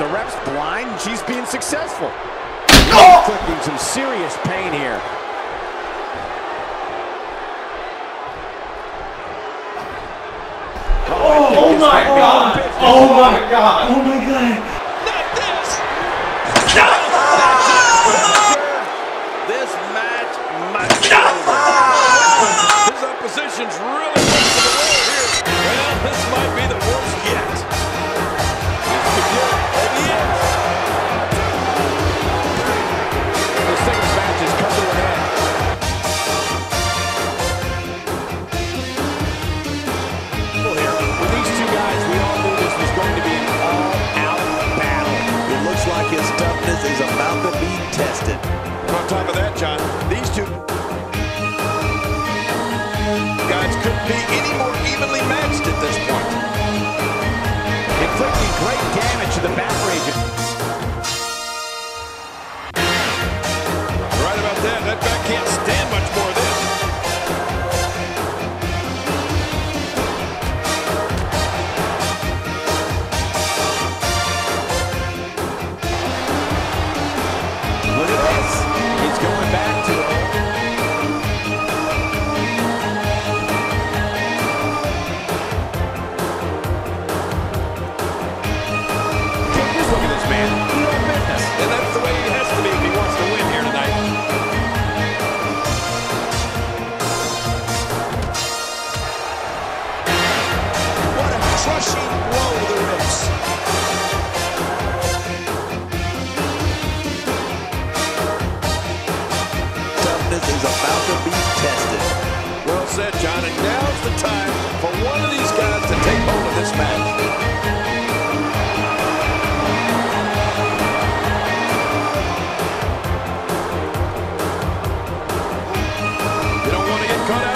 The ref's blind, and she's being successful. Oh! Inflicting some serious pain here. Oh, oh, my god. oh my god! Oh my god! Not this! Not! This match might be over. Opposition's really top of that, John.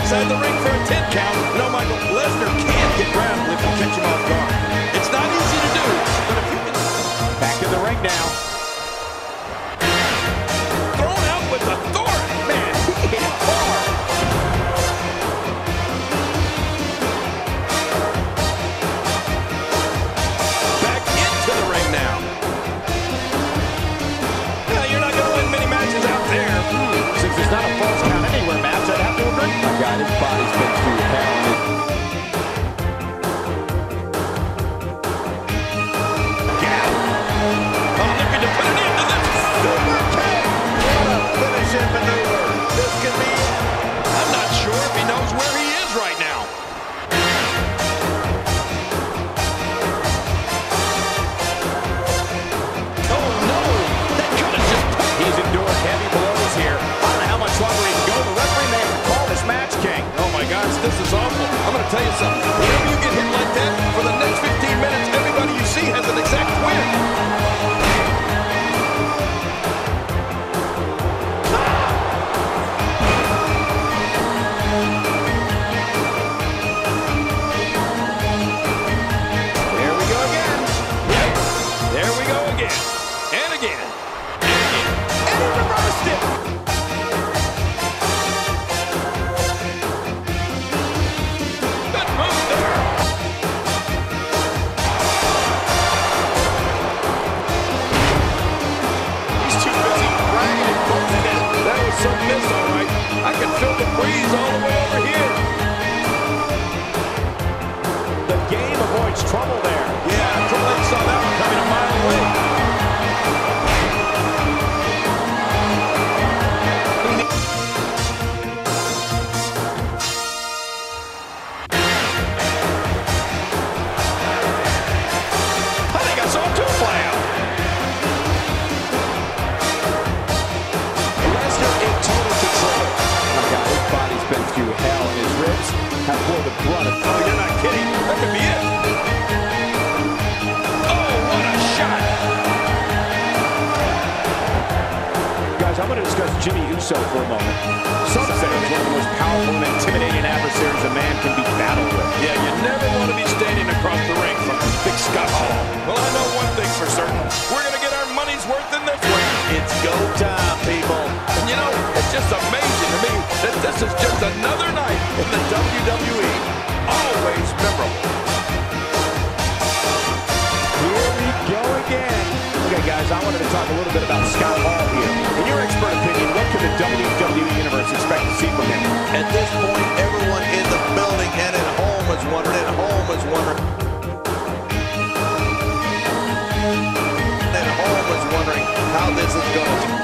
outside the ring for a 10 count. No Michael Lesnar tell you something. all. for a moment. Some say it's one of the most powerful and intimidating adversaries a man can be battled with. Yeah, you never want to be standing across the ring from a big Scott Hall. Well, I know one thing for certain. We're going to get our money's worth in this one. It's go time, people. And you know, it's just amazing to me that this is just another night in the WWE. Always memorable. Here we go again. Okay, guys, I wanted to talk a little bit about Scott Hall the WWE Universe expect to see from him? At this point, everyone in the building and at home is wondering, at home is wondering. At home is wondering how this is going to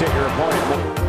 hit your opponent.